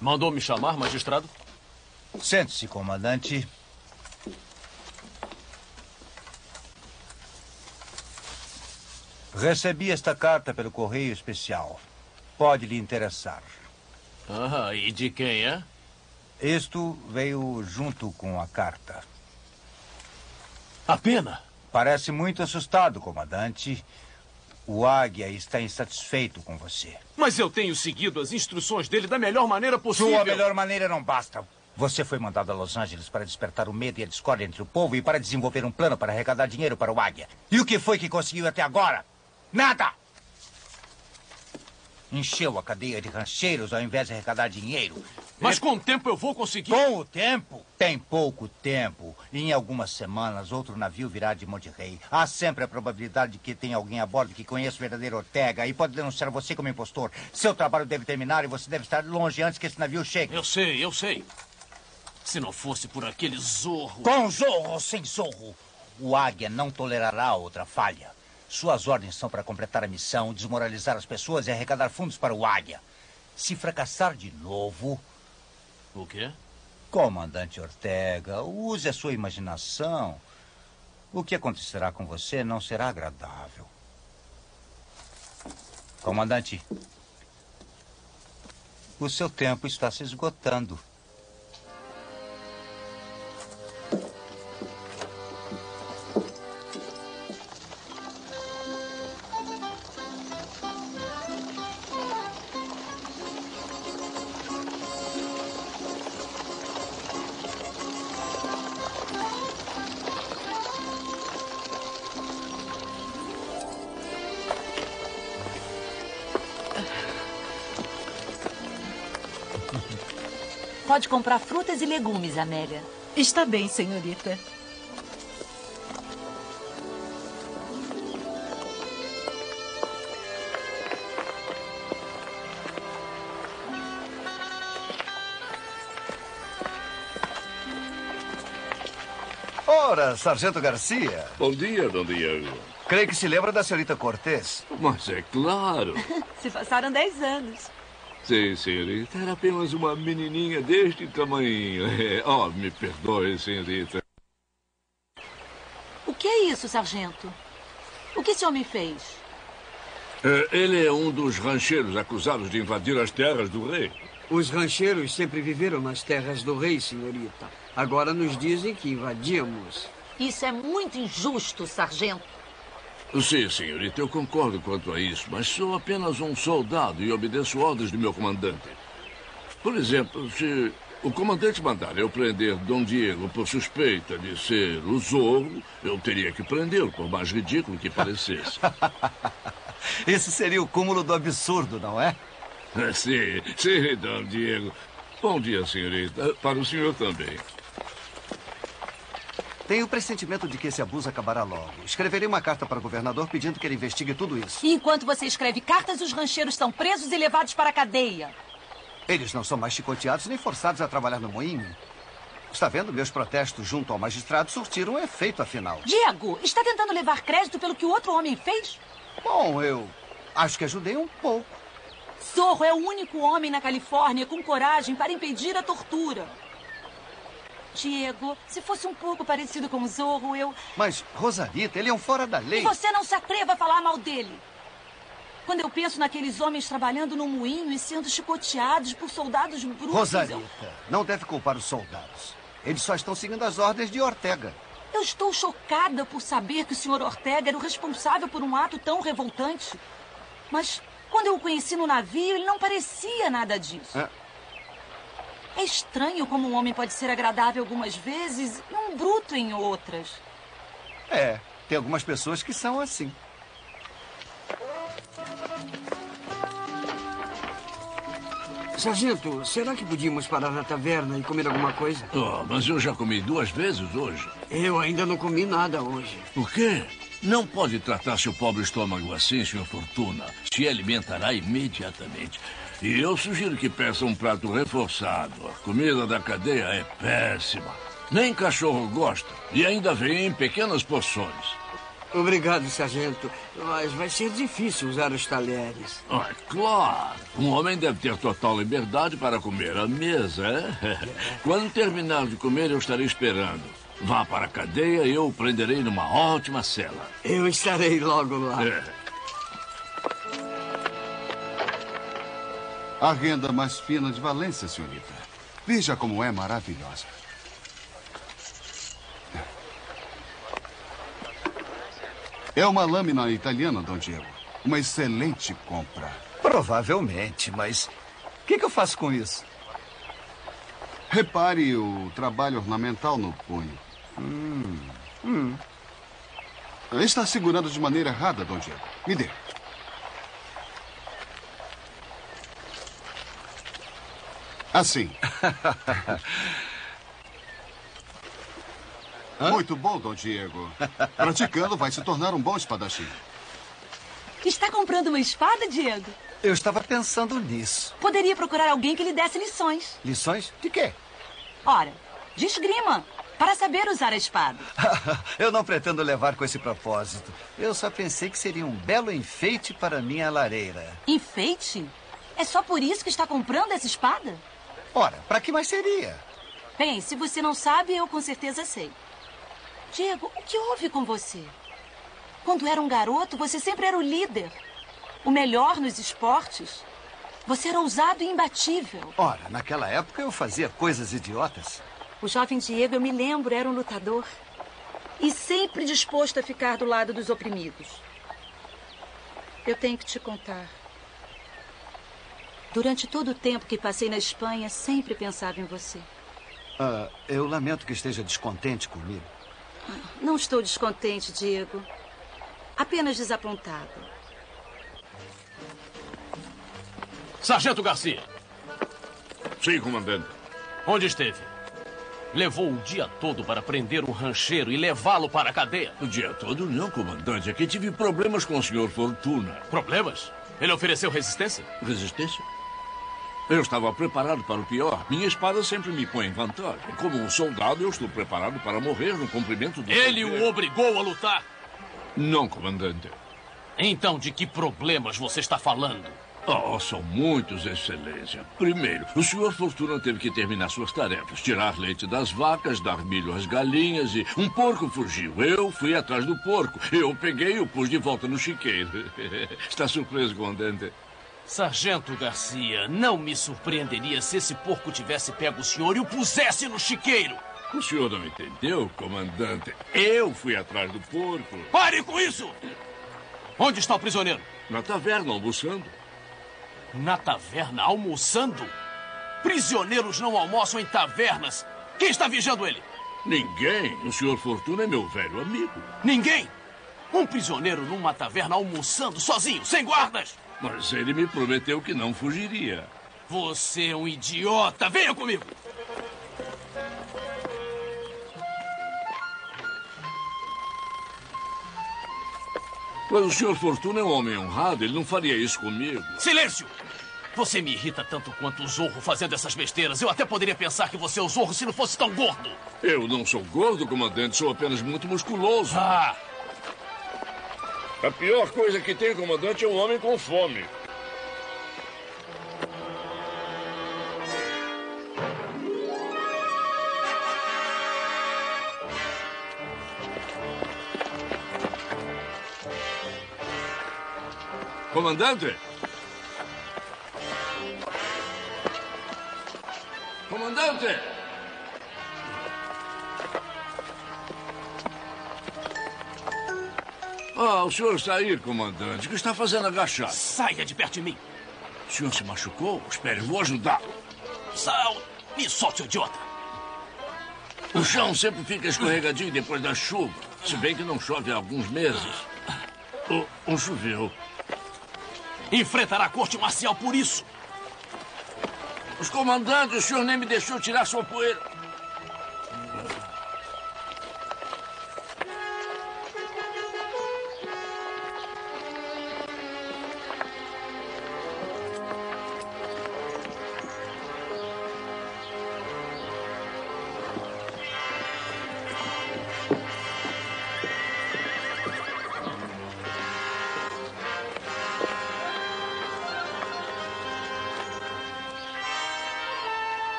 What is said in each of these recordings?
Mandou me chamar, magistrado? Sente-se, comandante. Recebi esta carta pelo correio especial. Pode lhe interessar. Ah, e de quem é? Isto veio junto com a carta. A pena? Parece muito assustado, comandante. O Águia está insatisfeito com você. Mas eu tenho seguido as instruções dele da melhor maneira possível. Sua melhor maneira não basta. Você foi mandado a Los Angeles para despertar o medo e a discórdia entre o povo e para desenvolver um plano para arrecadar dinheiro para o Águia. E o que foi que conseguiu até agora? Nada! Encheu a cadeia de rancheiros ao invés de arrecadar dinheiro. Mas com o tempo eu vou conseguir. Com o tempo? Tem pouco tempo. Em algumas semanas, outro navio virá de Monte Rei. Há sempre a probabilidade de que tenha alguém a bordo que conheça o verdadeiro Ortega e pode denunciar você como impostor. Seu trabalho deve terminar e você deve estar longe antes que esse navio chegue. Eu sei, eu sei. Se não fosse por aquele zorro. Com zorro ou sem zorro, o Águia não tolerará outra falha. Suas ordens são para completar a missão, desmoralizar as pessoas e arrecadar fundos para o Águia. Se fracassar de novo. O quê? Comandante Ortega, use a sua imaginação. O que acontecerá com você não será agradável. Comandante, o seu tempo está se esgotando. Pode comprar frutas e legumes, Amélia. Está bem, senhorita. Ora, Sargento Garcia. Bom dia, Dom Diego. Creio que se lembra da senhorita Cortez. Mas é claro. Se passaram dez anos. Sim, senhorita. Era apenas uma menininha deste tamanho. É. Oh, me perdoe, senhorita. O que é isso, sargento? O que esse homem fez? É, ele é um dos rancheiros acusados de invadir as terras do rei. Os rancheiros sempre viveram nas terras do rei, senhorita. Agora nos dizem que invadimos. Isso é muito injusto, sargento. Sim, senhorita, eu concordo quanto a isso, mas sou apenas um soldado e obedeço ordens do meu comandante. Por exemplo, se o comandante mandar eu prender Dom Diego por suspeita de ser o Zorro, eu teria que prendê-lo, por mais ridículo que parecesse. Esse seria o cúmulo do absurdo, não é? Sim, sim, Dom Diego. Bom dia, senhorita. Para o senhor também. Tenho o pressentimento de que esse abuso acabará logo. Escreverei uma carta para o governador pedindo que ele investigue tudo isso. E enquanto você escreve cartas, os rancheiros são presos e levados para a cadeia. Eles não são mais chicoteados nem forçados a trabalhar no moinho. Está vendo? Meus protestos junto ao magistrado surtiram um efeito, afinal. Diego, está tentando levar crédito pelo que o outro homem fez? Bom, eu acho que ajudei um pouco. Zorro é o único homem na Califórnia com coragem para impedir a tortura. Diego, se fosse um pouco parecido com o Zorro, eu. Mas, Rosalita, ele é um fora da lei. E você não se atreva a falar mal dele. Quando eu penso naqueles homens trabalhando no moinho e sendo chicoteados por soldados brutos. Rosalita, eu... não deve culpar os soldados. Eles só estão seguindo as ordens de Ortega. Eu estou chocada por saber que o Sr. Ortega era o responsável por um ato tão revoltante. Mas quando eu o conheci no navio, ele não parecia nada disso. É. É estranho como um homem pode ser agradável algumas vezes e um bruto em outras. É, tem algumas pessoas que são assim. Sargento, será que podíamos parar na taverna e comer alguma coisa? Oh, mas eu já comi duas vezes hoje. Eu ainda não comi nada hoje. O quê? Não pode tratar seu pobre estômago assim, Sr. Fortuna. Se alimentará imediatamente. E eu sugiro que peça um prato reforçado. A comida da cadeia é péssima. Nem cachorro gosta. E ainda vem em pequenas porções. Obrigado, sargento. Mas vai ser difícil usar os talheres. Ah, claro. Um homem deve ter total liberdade para comer à mesa, é? Quando terminar de comer, eu estarei esperando. Vá para a cadeia e eu o prenderei numa ótima cela. Eu estarei logo lá. É. A renda mais fina de Valência, senhorita. Veja como é maravilhosa. É uma lâmina italiana, Dom Diego. Uma excelente compra. Provavelmente, mas o que, que eu faço com isso? Repare o trabalho ornamental no punho. Hum. Está segurando de maneira errada, Dom Diego. Me dê. Assim. Muito bom, Dom Diego. Praticando vai se tornar um bom espadachim. Está comprando uma espada, Diego? Eu estava pensando nisso. Poderia procurar alguém que lhe desse lições. Lições? De quê? Ora, de esgrima, para saber usar a espada. eu não pretendo levar com esse propósito. Eu só pensei que seria um belo enfeite para minha lareira. Enfeite? É só por isso que está comprando essa espada? Ora, para que mais seria? Bem, se você não sabe, eu com certeza sei. Diego, o que houve com você? Quando era um garoto, você sempre era o líder. O melhor nos esportes. Você era ousado e imbatível. Ora, naquela época eu fazia coisas idiotas. O jovem Diego, eu me lembro, era um lutador. E sempre disposto a ficar do lado dos oprimidos. Eu tenho que te contar. Durante todo o tempo que passei na Espanha, sempre pensava em você. Uh, eu lamento que esteja descontente comigo. Não estou descontente, Diego. Apenas desapontado. Sargento Garcia. Sim, comandante. Onde esteve? Levou o dia todo para prender um rancheiro e levá-lo para a cadeia. O dia todo não, comandante. É que tive problemas com o senhor Fortuna. Problemas? Ele ofereceu resistência? Resistência? Eu estava preparado para o pior. Minha espada sempre me põe em vantagem. Como um soldado, eu estou preparado para morrer no cumprimento do. Ele o obrigou a lutar? Não, comandante. Então, de que problemas você está falando? Oh, são muitos, Excelência. Primeiro, o senhor Fortuna teve que terminar suas tarefas: tirar leite das vacas, dar milho às galinhas e. Um porco fugiu. Eu fui atrás do porco. Eu peguei e o pus de volta no chiqueiro. Está surpreso, comandante? Sargento Garcia, não me surpreenderia se esse porco tivesse pego o senhor e o pusesse no chiqueiro. O senhor não entendeu, comandante? Eu fui atrás do porco. Pare com isso! Onde está o prisioneiro? Na taverna, almoçando. Na taverna, almoçando? Prisioneiros não almoçam em tavernas. Quem está vigiando ele? Ninguém. O senhor Fortuna é meu velho amigo. Ninguém? Um prisioneiro numa taverna almoçando sozinho, sem guardas? Mas ele me prometeu que não fugiria. Você é um idiota! Venha comigo! Mas o senhor Fortuna é um homem honrado, ele não faria isso comigo. Silêncio! Você me irrita tanto quanto o Zorro fazendo essas besteiras. Eu até poderia pensar que você é o Zorro se não fosse tão gordo. Eu não sou gordo, comandante, sou apenas muito musculoso. Ah! A pior coisa que tem, comandante, é um homem com fome. Comandante? Comandante! Ah, o senhor sair, comandante. O que está fazendo agachado? Saia de perto de mim. O senhor se machucou? Espere, vou ajudá-lo. Sal, me solte, idiota. O chão sempre fica escorregadinho depois da chuva. Se bem que não chove há alguns meses. Oh, um choveu. Enfrentará a corte marcial por isso. Os comandantes, o senhor nem me deixou tirar sua poeira.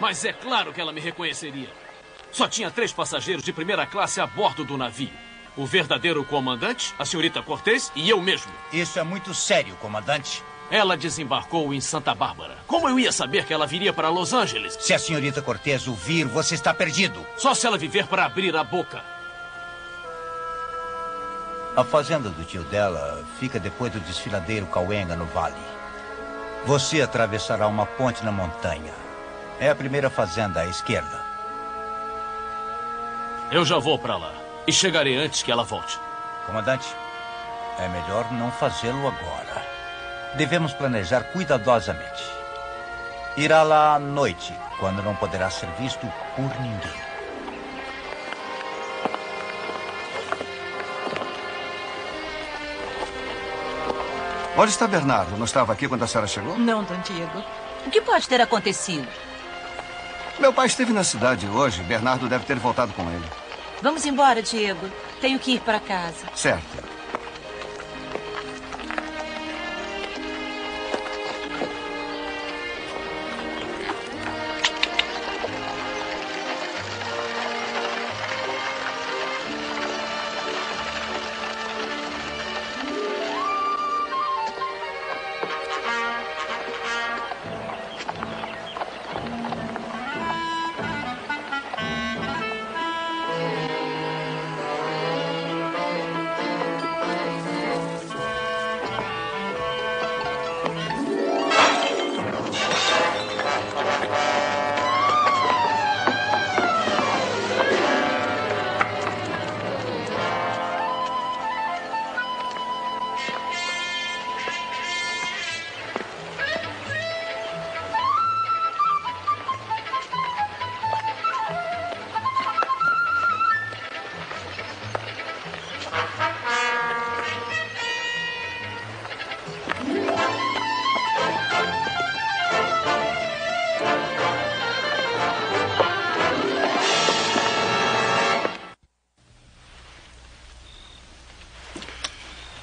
Mas é claro que ela me reconheceria. Só tinha três passageiros de primeira classe a bordo do navio. O verdadeiro comandante, a senhorita Cortez e eu mesmo. Isso é muito sério, comandante. Ela desembarcou em Santa Bárbara. Como eu ia saber que ela viria para Los Angeles? Se a senhorita Cortez o vir, você está perdido. Só se ela viver para abrir a boca. A fazenda do tio dela fica depois do desfiladeiro Cauenga, no vale. Você atravessará uma ponte na montanha. É a primeira fazenda à esquerda. Eu já vou para lá. E chegarei antes que ela volte. Comandante, é melhor não fazê-lo agora. Devemos planejar cuidadosamente. Irá lá à noite, quando não poderá ser visto por ninguém. Onde está Bernardo? Não estava aqui quando a senhora chegou? Não, Dom Diego. O que pode ter acontecido? Meu pai esteve na cidade hoje. Bernardo deve ter voltado com ele. Vamos embora, Diego. Tenho que ir para casa. Certo.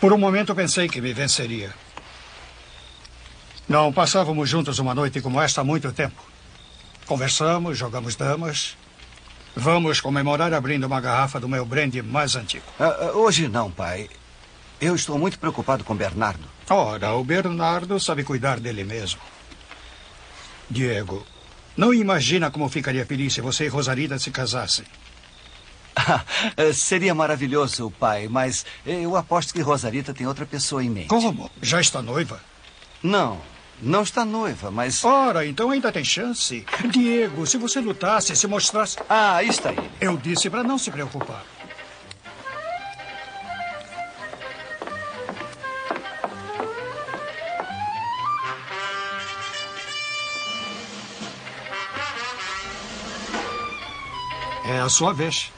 Por um momento pensei que me venceria. Não passávamos juntos uma noite como esta há muito tempo. Conversamos, jogamos damas. Vamos comemorar abrindo uma garrafa do meu brandy mais antigo. Ah, hoje não, pai. Eu estou muito preocupado com Bernardo. Ora, o Bernardo sabe cuidar dele mesmo. Diego, não imagina como ficaria feliz se você e Rosarida se casassem. Seria maravilhoso, pai, mas eu aposto que Rosarita tem outra pessoa em mente. Como? Já está noiva? Não, não está noiva, mas. Ora, então ainda tem chance. Diego, se você lutasse, se mostrasse. Ah, aí está ele. Eu disse para não se preocupar. É a sua vez.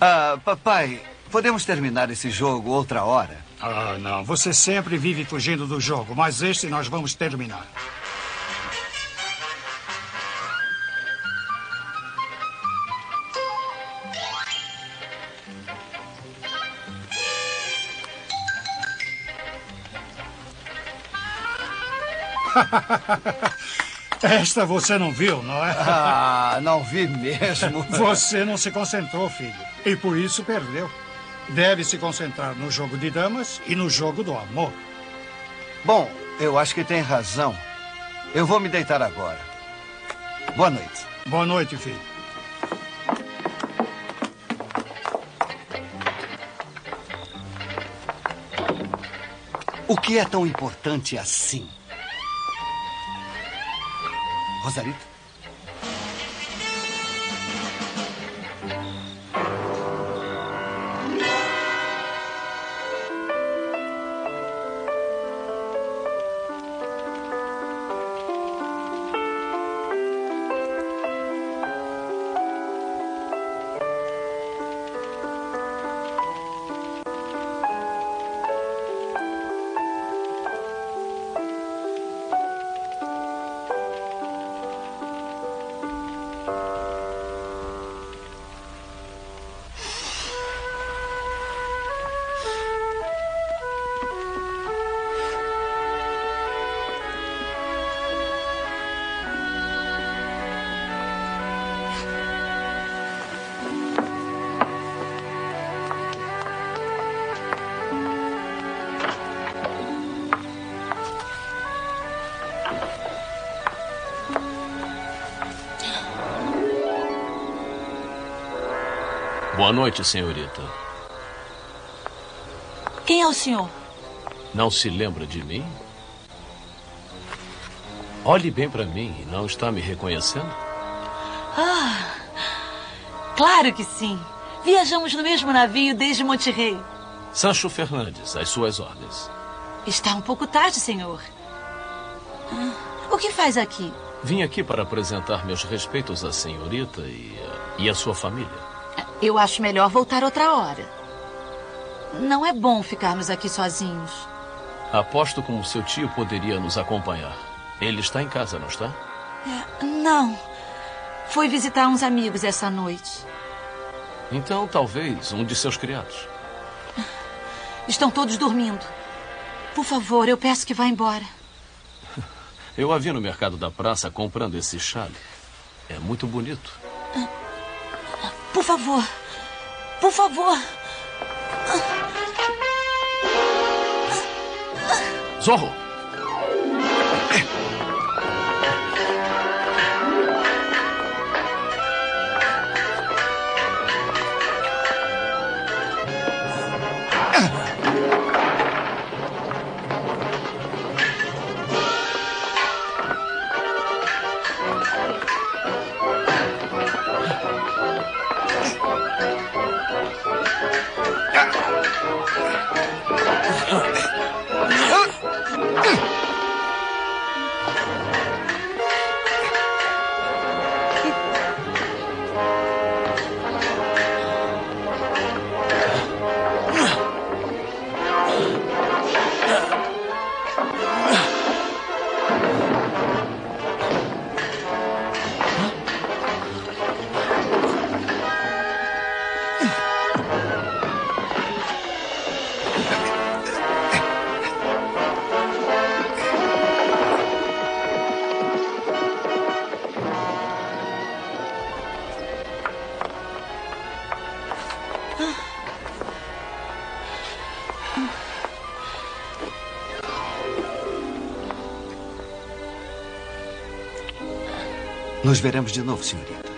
Ah, papai, podemos terminar esse jogo outra hora? Ah, não. Você sempre vive fugindo do jogo, mas este nós vamos terminar. Esta você não viu, não é? Ah, não vi mesmo. Você não se concentrou, filho. E por isso perdeu. Deve se concentrar no jogo de damas e no jogo do amor. Bom, eu acho que tem razão. Eu vou me deitar agora. Boa noite. Boa noite, filho. O que é tão importante assim? Rosarito? Boa noite, senhorita. Quem é o senhor? Não se lembra de mim? Olhe bem para mim. Não está me reconhecendo? Ah, claro que sim. Viajamos no mesmo navio desde Monterrey. Sancho Fernandes, às suas ordens. Está um pouco tarde, senhor. Ah, o que faz aqui? Vim aqui para apresentar meus respeitos à senhorita e, e à sua família. Eu acho melhor voltar outra hora. Não é bom ficarmos aqui sozinhos. Aposto como seu tio poderia nos acompanhar. Ele está em casa, não está? É, não. Foi visitar uns amigos essa noite. Então, talvez um de seus criados. Estão todos dormindo. Por favor, eu peço que vá embora. Eu a vi no mercado da praça comprando esse chale. É muito bonito. Por favor. Por favor. Zorro! Nos veremos de novo, senhorita.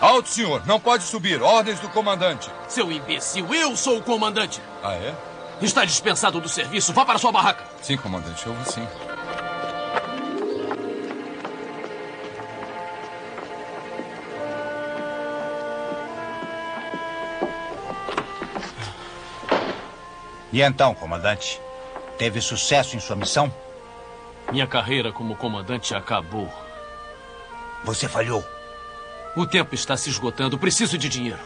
Alto, senhor. Não pode subir. Ordens do comandante. Seu imbecil, eu sou o comandante. Ah, é? Está dispensado do serviço. Vá para sua barraca. Sim, comandante. Eu sim. E então, comandante? Teve sucesso em sua missão? Minha carreira como comandante acabou. Você falhou. O tempo está se esgotando. Preciso de dinheiro.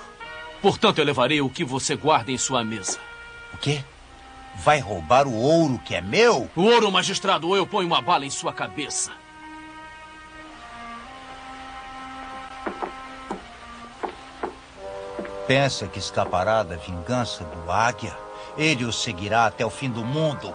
Portanto, eu levarei o que você guarda em sua mesa. O quê? Vai roubar o ouro que é meu? O ouro, magistrado, ou eu ponho uma bala em sua cabeça. Pensa que escapará da vingança do águia? Ele o seguirá até o fim do mundo.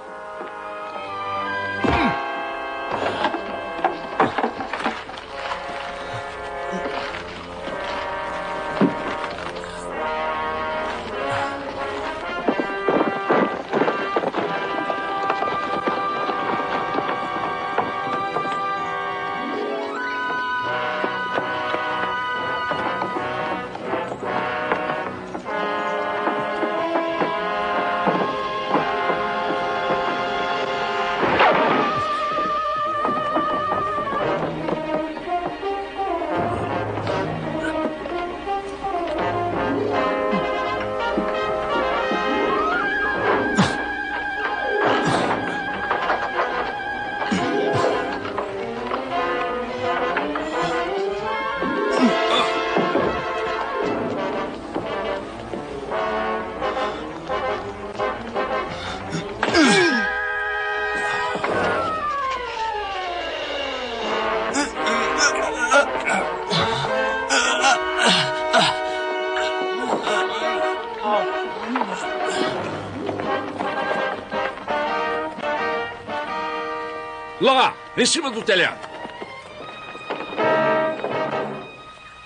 Lá, em cima do telhado.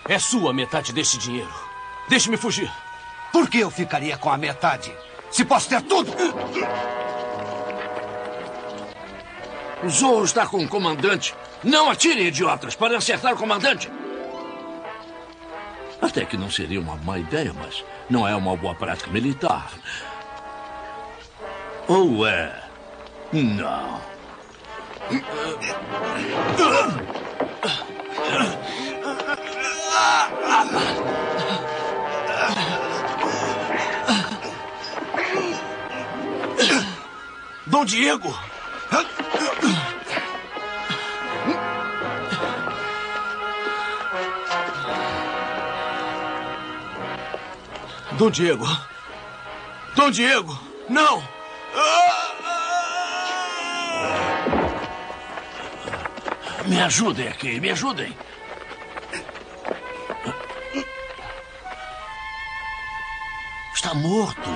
É sua metade deste dinheiro. Deixe-me fugir. Por que eu ficaria com a metade? Se posso ter tudo! O Zorro está com o comandante. Não atirem, idiotas, para acertar o comandante. Até que não seria uma má ideia, mas não é uma boa prática militar. Ou é? Não. Dom Diego! Dom Diego! Dom Diego! Não! Me ajudem aqui, me ajudem. Está morto.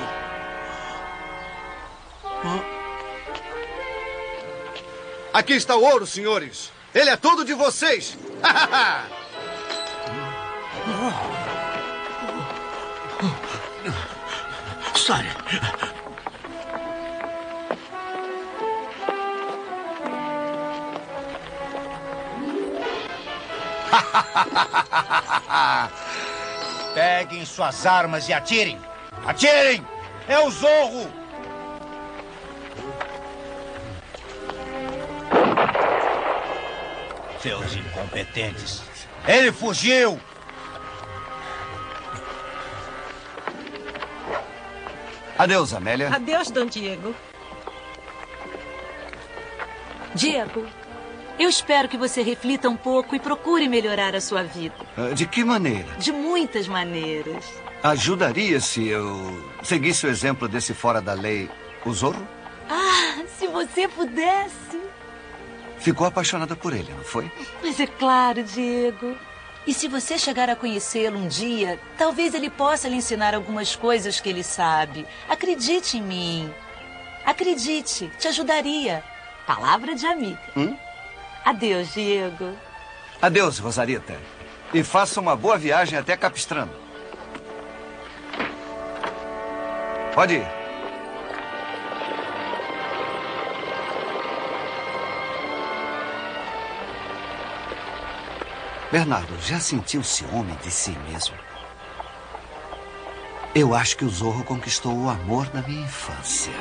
Aqui está o ouro, senhores. Ele é todo de vocês. Sai. Peguem suas armas e atirem! Atirem! É o Zorro! Seus incompetentes! Ele fugiu! Adeus, Amélia. Adeus, Dom Diego. Diego, eu espero que você reflita um pouco e procure melhorar a sua vida. Ah, De que maneira? De muitas maneiras. Ajudaria se eu seguisse o exemplo desse fora da lei, o Zorro? Ah, se você pudesse. Ficou apaixonada por ele, não foi? Mas é claro, Diego. E se você chegar a conhecê-lo um dia, talvez ele possa lhe ensinar algumas coisas que ele sabe. Acredite em mim. Acredite, te ajudaria. Palavra de amiga. Hum? Adeus, Diego. Adeus, Rosarita. E faça uma boa viagem até Capistrano. Pode ir. Bernardo, já sentiu ciúme de si mesmo? Eu acho que o Zorro conquistou o amor da minha infância.